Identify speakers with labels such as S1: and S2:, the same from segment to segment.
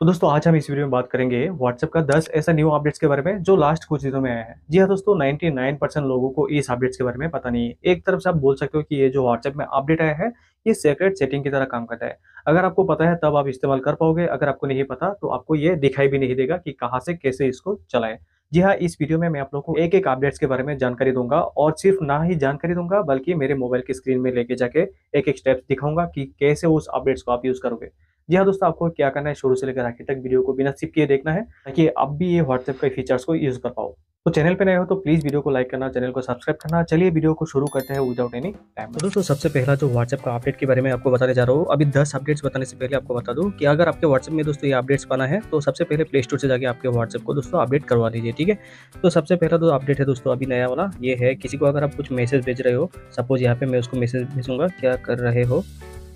S1: तो दोस्तों, आज हम इस वीडियो में बात करेंगे व्हाट्सएप का 10 ऐसा न्यू अपडेट्स के बारे में जो लास्ट कुछ दिनों में आया है। जी हाँ दोस्तों 99 परसेंट लोगों को इस अपडेट्स के बारे में पता नहीं है। एक तरफ़ से आप बोल सकते हो कि ये जो व्हाट्सएप में अपडेट आया है, ये सेक्रेट सेटिंग की तरह काम करता है। अगर आपको पता है, तब आप इस्तेमाल कर पाओगे। अगर आपको नहीं पता तो आपको ये दिखाई भी नहीं देगा कि कहाँ से, कैसे इसको चलाए। जी हाँ इस वीडियो में मैं आप लोगों को एक एक अपडेट्स के बारे में जानकारी दूँगा और सिर्फ़ ना ही जानकारी दूँगा, बल्कि मेरे मोबाइल की स्क्रीन में लेके जाके एक एक स्टेप्स दिखाऊँगा कि कैसे उस अपडेट्स को आप यूज़ करोगे। जी हाँ दोस्तों, आपको क्या करना है? शुरू से लेकर आखिर तक वीडियो को बिना सिप किए देखना है ताकि अब भी ये व्हाट्सएप के फीचर्स को यूज़ कर पाओ। तो चैनल पे नए हो तो प्लीज़ वीडियो को लाइक करना, चैनल को सब्सक्राइब करना। चलिए वीडियो को शुरू करते हैं विदाउट एनी टाइम तो दोस्तों, सबसे पहला जो व्हाट्सएप का अपडेट के बारे में आपको बताने जा रहा हूँ, अभी दस अपडेट्स बताने से पहले आपको बता दूँ कि अगर आपके व्हाट्सएप में दोस्तों ये अपडेट्स पाना है तो सबसे पहले प्ले स्टोर से जाकर आपके व्हाट्सएप को दोस्तों अपडेट करवा दीजिए, ठीक है? तो सबसे पहला जो अपडेट है दोस्तों, अभी नया वाला, ये है किसी को अगर आप कुछ मैसेज भेज रहे हो सपोज़ यहाँ पे मैं उसको मैसेज भेजूँगा, क्या कर रहे हो?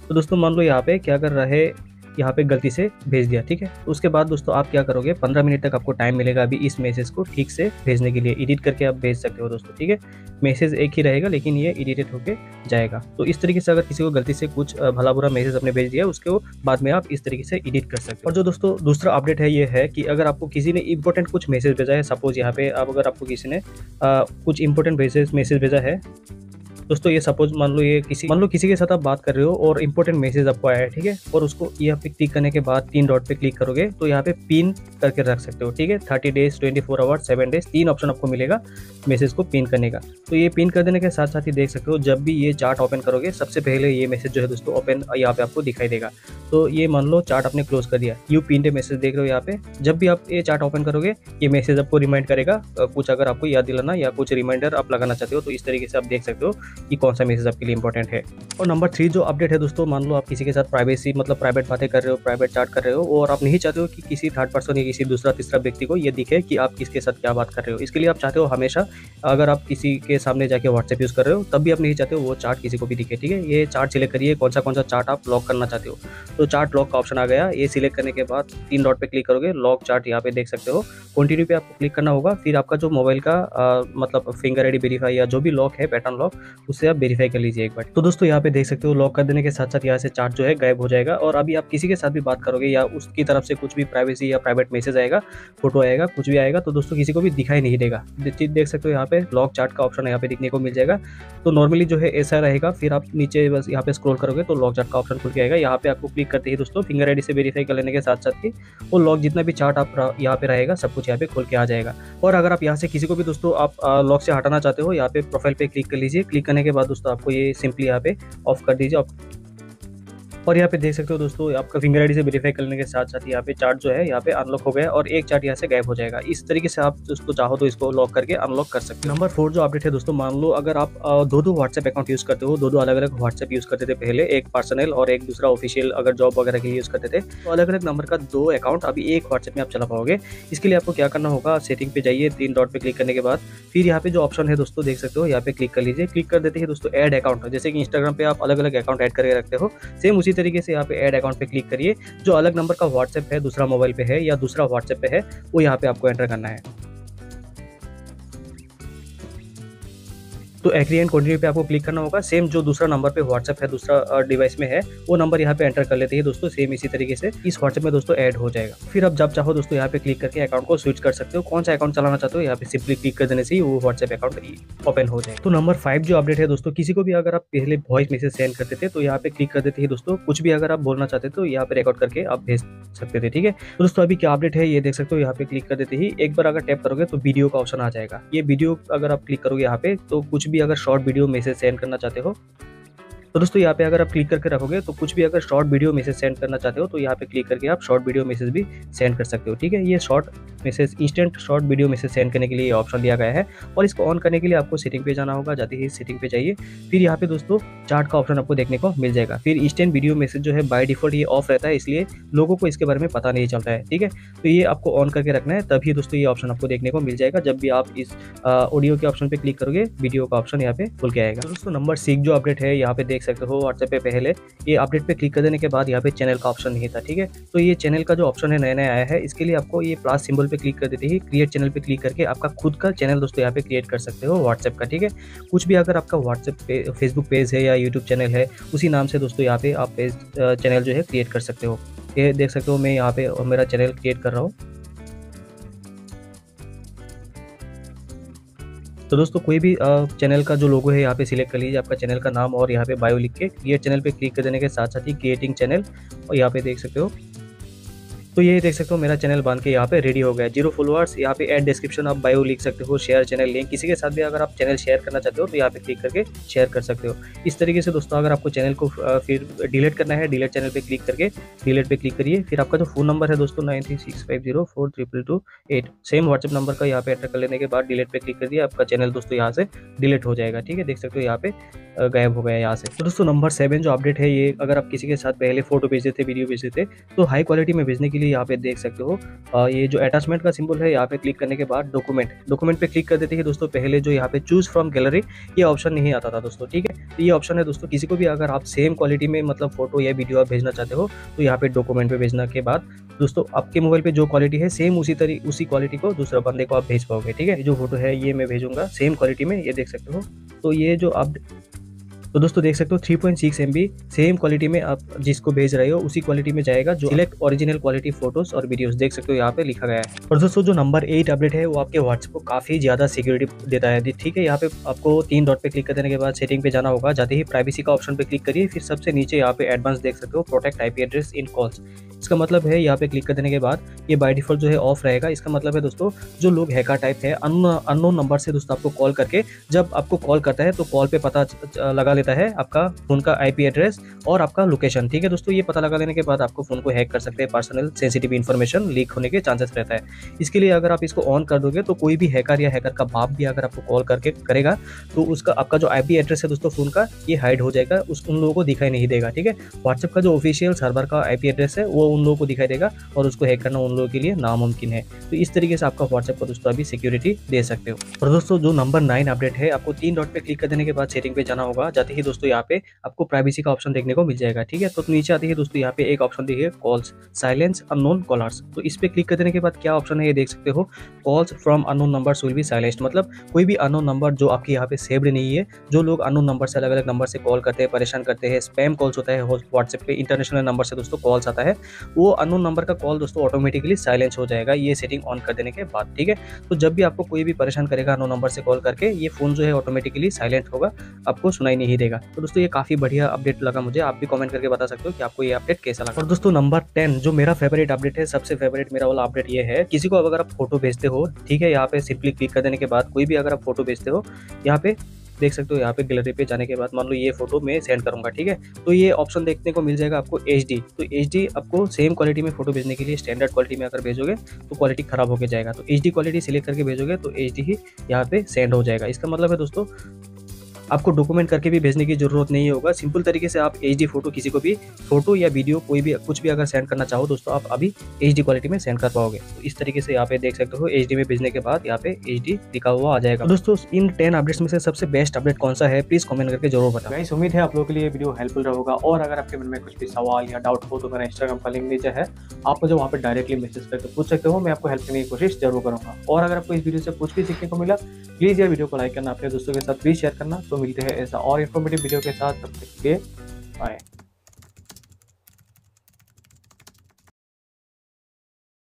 S1: तो दोस्तों मान लो यहाँ पे, क्या कर रहे यहाँ पे गलती से भेज दिया, ठीक है? उसके बाद दोस्तों, आप क्या करोगे? पंद्रह मिनट तक आपको टाइम मिलेगा अभी इस मैसेज को ठीक से भेजने के लिए। एडिट करके आप भेज सकते हो दोस्तों, ठीक है? मैसेज एक ही रहेगा, लेकिन ये एडिटेड होके जाएगा। तो इस तरीके से अगर किसी को गलती से कुछ भला बुरा मैसेज आपने भेज दिया, उसके बाद में आप इस तरीके से एडिट कर सकते हो। और जो दोस्तों, दूसरा अपडेट है, ये है कि अगर आपको किसी ने इंपॉर्टेंट कुछ मैसेज भेजा है सपोज़ यहाँ पे आप अगर आपको किसी ने कुछ इंपॉर्टेंट मैसेज मैसेज भेजा है दोस्तों, ये सपोज़ मान लो ये किसी मान लो किसी के साथ आप बात कर रहे हो और इंपॉर्टेंट मैसेज आपको आया है, ठीक है? और उसको यहाँ पे क्लिक करने के बाद तीन डॉट पे क्लिक करोगे तो यहाँ पे पिन करके रख सकते हो, ठीक है? Thirty days twenty four hours seven days तीन ऑप्शन आपको मिलेगा मैसेज को पिन करने का। तो ये पिन कर देने के साथ साथ ही देख सकते हो, जब भी ये चार्ट ओपन करोगे, सबसे पहले ये मैसेज जो है दोस्तों ओपन यहाँ पे आपको दिखाई देगा। तो ये मान लो चार्ट आपने क्लोज कर दिया यू पिन मैसेज देख रहे हो यहाँ पे, जब भी आप ये चार्ट ओपन करोगे, ये मैसेज आपको रिमाइंड करेगा कुछ अगर आपको याद दिलाना या कुछ रिमाइंडर आप लगाना चाहते हो तो इस तरीके से आप देख सकते हो। कि कौन सा मैसेज आपके लिए इंपॉर्टेंट है। और नंबर थ्री जो अपडेट है दोस्तों, मान लो आप किसी के साथ प्राइवेसी मतलब प्राइवेट बातें कर रहे हो प्राइवेट चार्ट कर रहे हो, और आप नहीं चाहते हो कि किसी थर्ड पर्सन या किसी दूसरा, तीसरा व्यक्ति को ये दिखे कि आप किसके साथ क्या बात कर रहे हो। इसके लिए आप चाहते हो हमेशा अगर आप किसी के सामने जाके व्हाट्सएप यूज़ कर रहे हो, तब भी आप नहीं चाहते हो वो चार्ट किसी को भी दिखे, ठीक है? ये चार्ट सिलेक्ट करिए कौन सा कौन सा चार्ट आप लॉक करना चाहते हो। तो चार्ट लॉक का ऑप्शन आ गया। ये सिलेक्ट करने के बाद तीन डॉट पे क्लिक करोगे लॉक चार्ट यहाँ पे देख सकते हो। कंटिन्यू पे आपको क्लिक करना होगा। फिर आपका जो मोबाइल का मतलब फिंगर आई वेरीफाई या जो भी लॉक है पैटर्न लॉक उससे आप वेरीफाई कर लीजिए एक बार। तो दोस्तों, यहाँ पे देख सकते हो लॉक कर देने के साथ साथ यहाँ से चार्ट जो है गायब हो जाएगा और अभी आप किसी के साथ भी बात करोगे या उसकी तरफ़ से कुछ भी प्राइवेसी या प्राइवेट मैसेज आएगा फ़ोटो आएगा, कुछ भी आएगा तो दोस्तों किसी को भी दिखाई नहीं देगा। देख सकते हो, यहाँ पे लॉक चार्ट का ऑप्शन यहाँ पे दिखने को मिल जाएगा। तो नॉर्मली जो है ऐसा रहेगा, फिर आप नीचे बस यहाँ पे स्क्रॉल करोगे तो लॉक चार्ट का ऑप्शन खुल के आएगा। यहाँ पे आपको क्लिक करते ही दोस्तों फिंगर आईडी से वेरीफाई कर लेने के साथ साथ ही वो लॉक जितना भी चार्ट आप यहाँ पे रहेगा, सब कुछ यहाँ पे खोल के आ जाएगा। और अगर आप यहाँ से किसी को भी दोस्तों आप लॉक से हटाना चाहते हो, यहाँ पे प्रोफ़ाइल पे क्लिक कर लीजिए क्लिक करने के बाद दोस्तों आपको ये सिंपली यहाँ पे ऑफ़ कर दीजिए। और यहाँ पे देख सकते हो दोस्तों, आपका फिंगर आईडी से वेरीफाई करने के साथ साथ यहाँ पे चार्ट जो है, यहाँ पे अनलॉक हो गया और एक चार्ट यहाँ से गायब हो जाएगा। इस तरीके से आप उसको चाहो तो इसको लॉक करके अनलॉक कर सकते हो। नंबर फोर जो अपडेट है दोस्तों, मान लो अगर आप दो दो व्हाट्सएप अकाउंट यूज़ करते हो दो दो अलग अलग व्हाट्सएप यूज़ करते थे पहले, एक पर्सनल और एक दूसरा ऑफिशियल अगर जॉब वगैरह के लिए यूज़ करते थे तो अलग अलग नंबर का दो अकाउंट अभी एक व्हाट्सएप में आप चला पाओगे। इसके लिए आपको क्या करना होगा सेटिंग पे जाइए, तीन डॉट पे क्लिक करने के बाद, फिर यहाँ पे जो ऑप्शन है दोस्तों, देख सकते हो, यहाँ पे क्लिक कर लीजिए। क्लिक कर देते हैं दोस्तों एड अकाउंट जैसे कि इंस्टाग्राम पे आप अलग अलग अकाउंट ऐड करके रखते हो सेम उसी तरीके से यहाँ पे एड अकाउंट पे क्लिक करिए। जो अलग नंबर का व्हाट्सएप है, दूसरा मोबाइल पे है या दूसरा व्हाट्सएप पे है, वो यहाँ पे आपको एंटर करना है। तो एग्री एंड कंटिन्यू पे आपको क्लिक करना होगा। सेम जो दूसरा नंबर पे व्हाट्सएप है, दूसरा डिवाइस में है, वो नंबर यहाँ पे एंटर कर लेते हैं दोस्तों। सेम इसी तरीके से इस व्हाट्सएप में दोस्तों ऐड हो जाएगा। फिर आप जब चाहो दोस्तों यहाँ पे क्लिक करके अकाउंट को स्विच कर सकते हो। कौन सा अकाउंट चलाना चाहते हो, यहाँ पे सिंपली क्लिक कर देने से ही वो व्हाट्सएप अकाउंट ओपन हो जाए तो नंबर फाइव जो अपडेट है दोस्तों, किसी को भी अगर आप पहले वॉइस मैसेज सेंड करते थे तो यहाँ पे क्लिक कर देते हैं दोस्तों। कुछ भी अगर आप बोलना चाहते तो यहाँ पे रिकॉर्ड करके आप भेज सकते थे, ठीक है? तो दोस्तों अभी क्या अपडेट है, ये देख सकते हो। यहाँ पे क्लिक कर देते ही एक बार अगर टैप करोगे तो वीडियो का ऑप्शन आ जाएगा। ये वीडियो अगर आप क्लिक करोगे यहाँ पे तो कुछ भी अगर शॉर्ट वीडियो मैसेज सेंड करना चाहते हो तो दोस्तों, यहाँ पे अगर आप क्लिक करके रखोगे तो कुछ भी अगर शॉर्ट वीडियो मैसेज सेंड करना चाहते हो तो यहाँ पे क्लिक करके आप शॉर्ट वीडियो मैसेज भी सेंड कर सकते हो, ठीक है? ये short message instant short video message send करने के लिए ऑप्शन दिया गया है और इसको ऑन करने के लिए आपको सेटिंग पे जाना होगा, जाते ही सेटिंग पे जाइए। फिर यहाँ पे दोस्तों चार्ट का ऑप्शन आपको देखने को मिल जाएगा। फिर इंस्टेंट वीडियो मैसेज जो है बाय डिफ़ॉल्ट ये ऑफ़ रहता है, इसलिए लोगों को इसके बारे में पता नहीं चलता है, ठीक है? तो ये आपको ऑन करके रखना है, तभी दोस्तों ये ऑप्शन आपको देखने को मिल जाएगा, जब भी आप इस ऑडियो के ऑप्शन पर क्लिक करोगे वीडियो का ऑप्शन यहाँ पे खुल के आएगा। तो दोस्तों नंबर सिक्स जो अपडेट है, यहाँ पे देख सकते हो व्हाट्सएप पे पहले। ये अपडेट पे क्लिक कर देने के बाद यहाँ पे चैनल का ऑप्शन नहीं था, ठीक है? तो ये चैनल का जो ऑप्शन है नया नया आया है, इसके लिए आपको ये प्लस सिंबल पे क्लिक कर देते ही क्रिएट चैनल पे क्लिक करके आपका खुद का चैनल दोस्तों यहाँ पे क्रिएट कर सकते हो व्हाट्सएप का, ठीक है? कुछ भी अगर आपका व्हाट्सएप पे फेसबुक पेज है या यूट्यूब चैनल है, उसी नाम से दोस्तों यहाँ पे आप चैनल जो है क्रिएट कर सकते हो। ये देख सकते हो मैं यहाँ पे मेरा चैनल क्रिएट कर रहा हूँ। तो दोस्तों, कोई भी चैनल का जो लोगो है, यहाँ पे सिलेक्ट कर लीजिए आपका चैनल का नाम और यहाँ पे बायो लिख के क्रिएट चैनल पे क्लिक कर देने के साथ साथ ही क्रिएटिंग चैनल और यहाँ पे देख सकते हो। तो ये देख सकते हो मेरा चैनल बन के यहाँ पे रेडी हो गया ज़ीरो फॉलोअर्स यहाँ पे एड डिस्क्रिप्शन आप बायो लिख सकते हो शेयर चैनल लिंक किसी के साथ भी अगर आप चैनल शेयर करना चाहते हो तो यहाँ पे क्लिक करके शेयर कर सकते हो। इस तरीके से दोस्तों, अगर आपको चैनल को फिर डिलीट करना है डिलीट चैनल पर क्लिक करके डिलीट पर क्लिक करिए। फिर आपका जो फ़ोन नंबर है दोस्तों nine three six five zero four triple two eight same WhatsApp number का यहाँ पे एंटर कर लेने के बाद डिलीट पर क्लिक कर दिया, आपका चैनल दोस्तों यहाँ से डिलीट हो जाएगा। ठीक है, देख सकते हो यहाँ पे गायब हो गया यहाँ से। तो दोस्तों नंबर सेवन जो अपडेट है ये, अगर आप किसी के साथ पहले फ़ोटो भेजते थे वीडियो भेजते थे तो हाई क्वालिटी में भेजने के लिए यहाँ पे देख सकते हो ये जो अटैचमेंट का सिंबल है, यहाँ पे क्लिक करने के बाद डॉक्यूमेंट डॉक्यूमेंट पे क्लिक कर देते हैं दोस्तों, पहले जो यहाँ पे चूज़ फ्रॉम गैलरी ये ऑप्शन नहीं आता था दोस्तों, ठीक है? तो ये ऑप्शन है दोस्तों, किसी को भी अगर आप सेम क्वालिटी में मतलब फ़ोटो या वीडियो आप भेजना चाहते हो तो यहाँ पे डॉक्यूमेंट पे भेजने के बाद, दोस्तों, आपके मोबाइल पे जो क्वालिटी है सेम उसी तरीके उसी क्वालिटी को दूसरा बंदे को आप भेज पाओगे, ठीक है? जो फ़ोटो है, ये मैं भेजूँगा सेम क्वालिटी में, ये देख सकते हो। तो ये जो आप तो दोस्तों देख सकते हो three point six M B same quality में आप जिसको भेज रहे हो, उसी क्वालिटी में जाएगा जो सिलेक्ट ओरिजिनल क्वालिटी फ़ोटोज़ और वीडियोस देख सकते हो यहाँ पे लिखा गया है। और दोस्तों जो नंबर एट अपडेट है, वो आपके व्हाट्सएप को काफ़ी ज़्यादा सिक्योरिटी देता है। ठीक है, यहाँ पे आपको तीन डॉट पे क्लिक करने के बाद सेटिंग पे जाना होगा। जाते ही प्राइवेसी का ऑप्शन पे क्लिक करिए, फिर सबसे नीचे यहाँ पे एडवांस देख सकते हो protect IP address in calls इसका मतलब है, यहाँ पे क्लिक कर देने के बाद ये बाय डिफ़ॉल्ट जो है ऑफ़ रहेगा। इसका मतलब है दोस्तों, जो लोग हैकर टाइप है अननोन नंबर से दोस्तों आपको कॉल करके, जब आपको कॉल करता है तो कॉल पे पता लगा लेता है आपका फ़ोन का आईपी एड्रेस और आपका लोकेशन ठीक है दोस्तों, ये पता लगा लेने के बाद आपको फ़ोन को हैक कर सकते हैं। पर्सनल सेंसिटिव इन्फॉर्मेशन लीक होने के चांसेस रहता है। इसके लिए अगर आप इसको ऑन कर दोगे तो कोई भी हैकर या हैकर का बाप भी अगर आपको कॉल करके करेगा तो उसका, आपका जो आईपी एड्रेस है दोस्तों फ़ोन का, ये हाइड हो जाएगा। उस, उन लोगों को दिखाई नहीं देगा। ठीक है? व्हाट्सएप का जो ऑफिशियल सर्वर का आईपी एड्रेस है, वो उन लोगों को दिखाई देगा और उसको हैक करना उन लोगों के लिए नामुमकिन है। तो इस तरीके से आपका व्हाट्सएप पर दोस्तों अभी सिक्योरिटी दे सकते हो। और दोस्तों, जो नंबर नाइन अपडेट है, आपको तीन डॉट पे क्लिक कर देने के बाद सेटिंग पे जाना होगा। जाते ही दोस्तों, यहाँ पे आपको प्राइवेसी का ऑप्शन देखने को मिल जाएगा, ठीक है? तो नीचे आती है दोस्तों, यहाँ पे एक ऑप्शन देखिए कॉल्स साइलेंस अननोन कॉलर्स तो इस पे क्लिक कर देने के बाद क्या ऑप्शन है, ये देख सकते हो। Calls from unknown number will be silenced मतलब कोई भी अनोन नंबर जो आपके यहाँ पे सेव्ड नहीं है, जो लोग अनोन नंबर से अलग अलग नंबर से कॉल करते हैं, परेशान करते हैं स्पैम कॉल्स होता है व्हाट्सएप पे इंटरनेशनल नंबर से दोस्तों कॉल्स आता है। वो अनोन नंबर का कॉल दोस्तों ऑटोमेटिकली साइलेंस हो जाएगा, ये सेटिंग ऑन कर देने के बाद, ठीक है? तो जब भी आपको कोई भी परेशान करेगा अनोन नंबर से कॉल करके, ये फ़ोन जो है ऑटोमेटिकली साइलेंट होगा, आपको सुनाई नहीं देगा। तो दोस्तों ये काफ़ी बढ़िया अपडेट लगा मुझे, आप भी कमेंट करके बता सकते हो कि आपको ये अपडेट कैसा लगा। और दोस्तों नंबर टेन जो मेरा फेवरेट अपडेट है, सबसे फेवरेट मेरा वाला अपडेट ये है, किसी को अगर आप फ़ोटो भेजते हो, ठीक है, यहाँ पे सिंपली क्लिक कर देने के बाद, कोई भी अगर आप फ़ोटो भेजते हो, यहाँ पे देख सकते हो यहाँ पे गैलरी पे जाने के बाद मान लो ये फ़ोटो मैं सेंड करूँगा, ठीक है? तो ये ऑप्शन देखने को मिल जाएगा आपको एचडी तो एचडी आपको सेम क्वालिटी में फ़ोटो भेजने के लिए स्टैंडर्ड क्वालिटी में अगर भेजोगे तो क्वालिटी खराब होकर जाएगा। तो एचडी क्वालिटी सिलेक्ट करके भेजोगे तो एचडी ही यहाँ पे सेंड हो जाएगा। इसका मतलब है दोस्तों आपको डॉक्यूमेंट करके भी भेजने की ज़रूरत नहीं होगा। सिंपल तरीके से आप एचडी फ़ोटो किसी को भी फ़ोटो या वीडियो कोई भी कुछ भी अगर सेंड करना चाहो, दोस्तों, आप अभी एचडी क्वालिटी में सेंड कर पाओगे। तो इस तरीके से यहाँ पे देख सकते हो एचडी में भेजने के बाद यहाँ पे एचडी लिखा हुआ आ जाएगा। दोस्तों, इन टेन अपडेट्स में से सबसे बेस्ट अपडेट कौन सा है? प्लीज़ कमेंट करके ज़रूर इस उम्मीद है आप लोगों के लिए वीडियो हेल्पफुल रहेगा। और अगर आपके मन में कुछ भी सवाल या डाउट हो तो मेरा इंस्टाग्राम का लिंक नीचे है। आप मुझे वहाँ पर डायरेक्टली मैसेज करके पूछ सकते हो, मैं आपको हेल्प करने की कोशिश ज़रूर करूँगा। और अगर आपको इस वीडियो से कुछ भी सीखने को मिला प्लीज़ यह वीडियो को लाइक करना, अपने दोस्तों के साथ प्लीज़ शेयर करना। तो मिलते हैं ऐसा और इन्फॉर्मेटिव वीडियो के साथ तब तक के बाय